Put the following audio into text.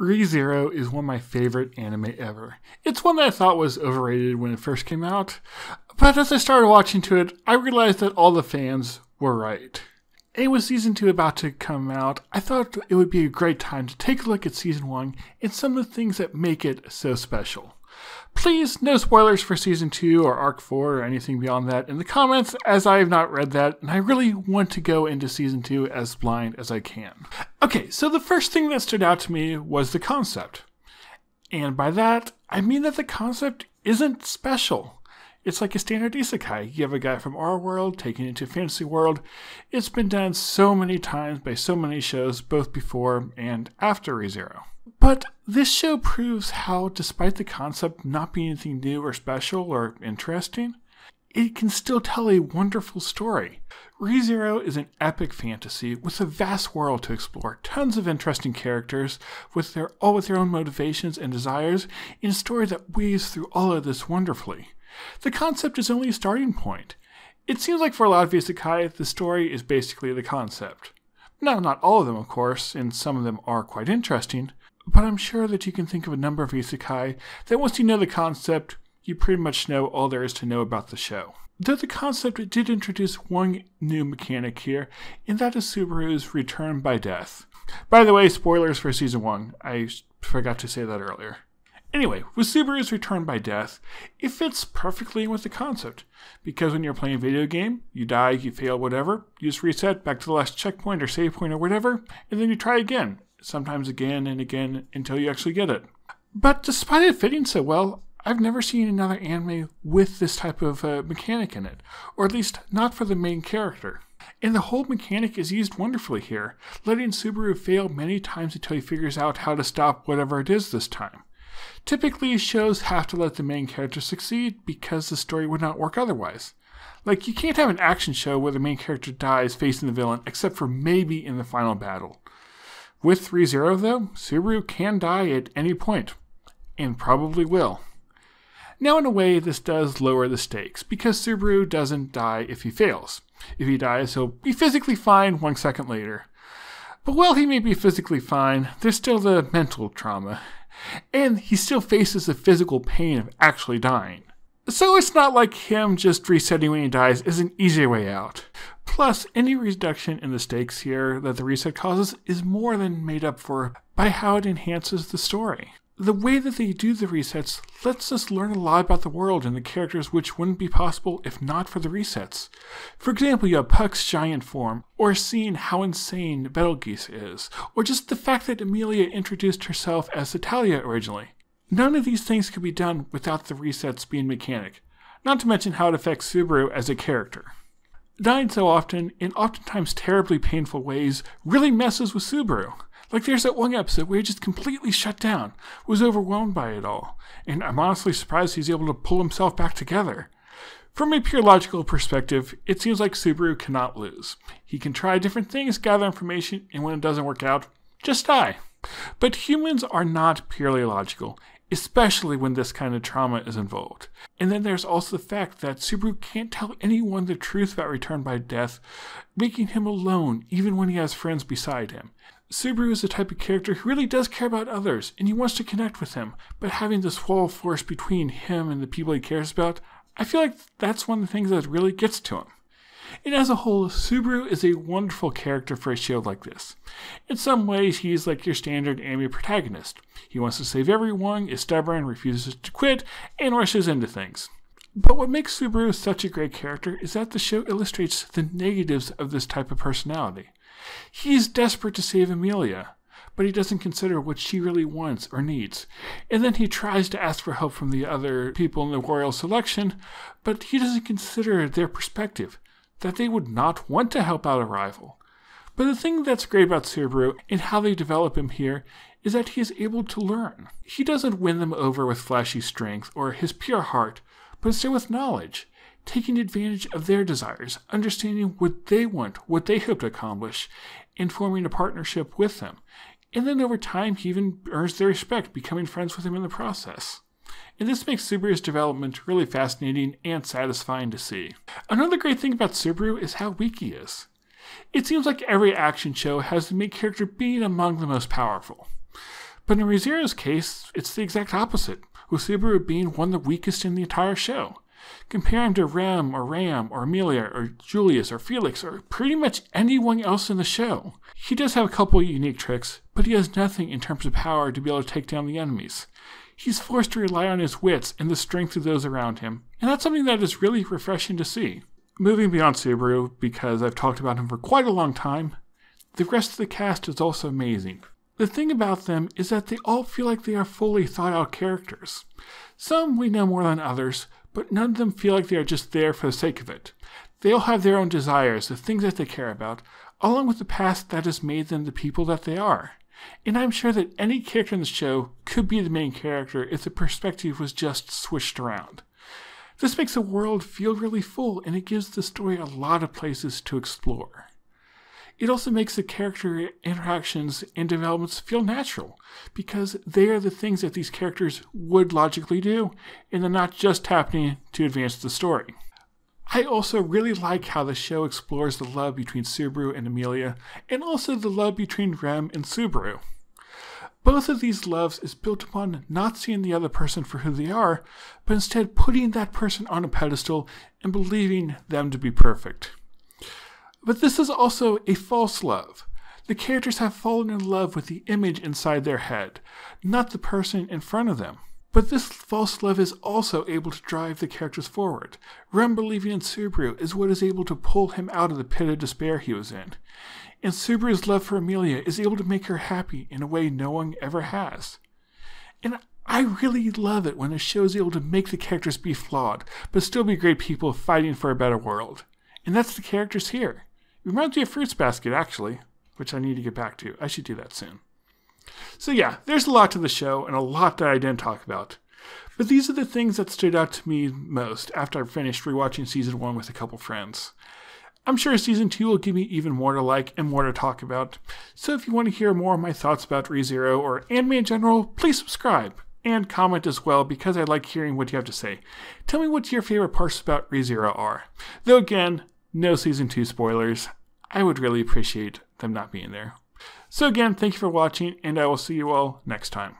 ReZero is one of my favorite anime ever. It's one that I thought was overrated when it first came out, but as I started watching to it, I realized that all the fans were right. And with season 2 about to come out, I thought it would be a great time to take a look at season 1 and some of the things that make it so special. Please, no spoilers for season 2 or arc 4 or anything beyond that in the comments, as I have not read that, and I really want to go into season 2 as blind as I can. Okay, so the first thing that stood out to me was the concept. And by that, I mean that the concept isn't special. It's like a standard isekai. You have a guy from our world taken into a fantasy world. It's been done so many times by so many shows, both before and after ReZero. But this show proves how, despite the concept not being anything new or special or interesting, it can still tell a wonderful story. ReZero is an epic fantasy with a vast world to explore, tons of interesting characters with their all with their own motivations and desires, in a story that weaves through all of this wonderfully. The concept is only a starting point. It seems like for a lot of isekai, the story is basically the concept. Now, not all of them, of course, and some of them are quite interesting, but I'm sure that you can think of a number of isekai that once you know the concept, you pretty much know all there is to know about the show. Though the concept did introduce one new mechanic here, and that is Subaru's return by death. By the way, spoilers for season 1. I forgot to say that earlier. Anyway, with Subaru's return by death, it fits perfectly with the concept. Because when you're playing a video game, you die, you fail, whatever, you just reset back to the last checkpoint or save point or whatever, and then you try again, sometimes again and again until you actually get it. But despite it fitting so well, I've never seen another anime with this type of uh, mechanic in it, or at least not for the main character. And the whole mechanic is used wonderfully here, letting Subaru fail many times until he figures out how to stop whatever it is this time. Typically, shows have to let the main character succeed because the story would not work otherwise. Like, you can't have an action show where the main character dies facing the villain, except for maybe in the final battle. With ReZero, though, Subaru can die at any point, and probably will. Now, in a way, this does lower the stakes, because Subaru doesn't die if he fails. If he dies, he'll be physically fine one second later. But while he may be physically fine, there's still the mental trauma, and he still faces the physical pain of actually dying. So it's not like him just resetting when he dies is an easier way out. Plus, any reduction in the stakes here that the reset causes is more than made up for by how it enhances the story the way that they do the resets lets us learn a lot about the world and the characters which wouldn't be possible if not for the resets. For example, you have Puck's giant form, or seeing how insane Betelgeuse is, or just the fact that Emilia introduced herself as Satella originally. None of these things could be done without the resets being mechanic, not to mention how it affects Subaru as a character. Dying so often, in oftentimes terribly painful ways, really messes with Subaru. Like there's that one episode where he just completely shut down, was overwhelmed by it all, and I'm honestly surprised he's able to pull himself back together. From a pure logical perspective, it seems like Subaru cannot lose. He can try different things, gather information, and when it doesn't work out, just die. But humans are not purely logical, especially when this kind of trauma is involved. And then there's also the fact that Subaru can't tell anyone the truth about return by death, making him alone even when he has friends beside him. Subaru is the type of character who really does care about others and he wants to connect with them, but having this wall of force between him and the people he cares about, I feel like that's one of the things that really gets to him. And as a whole, Subaru is a wonderful character for a show like this. In some ways, he's like your standard anime protagonist. He wants to save everyone, is stubborn, refuses to quit, and rushes into things. But what makes Subaru such a great character is that the show illustrates the negatives of this type of personality. He's desperate to save Emilia, but he doesn't consider what she really wants or needs. And then he tries to ask for help from the other people in the royal selection, but he doesn't consider their perspective, that they would not want to help out a rival. But the thing that's great about Subaru and how they develop him here is that he is able to learn. He doesn't win them over with flashy strength or his pure heart, but instead with knowledge taking advantage of their desires, understanding what they want, what they hope to accomplish, and forming a partnership with them. And then over time, he even earns their respect, becoming friends with him in the process. And this makes Subaru's development really fascinating and satisfying to see. Another great thing about Subaru is how weak he is. It seems like every action show has the main character being among the most powerful. But in ReZero's case, it's the exact opposite, with Subaru being one of the weakest in the entire show. Compare him to Rem or Ram or Emilia or Julius or Felix or pretty much anyone else in the show. He does have a couple unique tricks, but he has nothing in terms of power to be able to take down the enemies. He's forced to rely on his wits and the strength of those around him, and that's something that is really refreshing to see. Moving beyond Subaru, because I've talked about him for quite a long time, the rest of the cast is also amazing. The thing about them is that they all feel like they are fully thought out characters. Some we know more than others, but none of them feel like they are just there for the sake of it. They all have their own desires, the things that they care about, along with the past that has made them the people that they are. And I'm sure that any character in the show could be the main character if the perspective was just switched around. This makes the world feel really full and it gives the story a lot of places to explore. It also makes the character interactions and developments feel natural because they are the things that these characters would logically do and they're not just happening to advance the story. I also really like how the show explores the love between Subaru and Emilia and also the love between Rem and Subaru. Both of these loves is built upon not seeing the other person for who they are, but instead putting that person on a pedestal and believing them to be perfect. But this is also a false love. The characters have fallen in love with the image inside their head, not the person in front of them. But this false love is also able to drive the characters forward. Rem believing in Subaru is what is able to pull him out of the pit of despair he was in and Subaru's love for Emilia is able to make her happy in a way no one ever has. And I really love it when a show is able to make the characters be flawed, but still be great people fighting for a better world. And that's the characters here. Reminds me of Fruits Basket, actually, which I need to get back to. I should do that soon. So, yeah, there's a lot to the show and a lot that I didn't talk about. But these are the things that stood out to me most after I finished rewatching season one with a couple friends. I'm sure season two will give me even more to like and more to talk about. So if you want to hear more of my thoughts about ReZero or anime in general, please subscribe and comment as well because I like hearing what you have to say. Tell me what your favorite parts about ReZero are. Though again, no season two spoilers. I would really appreciate them not being there. So again, thank you for watching and I will see you all next time.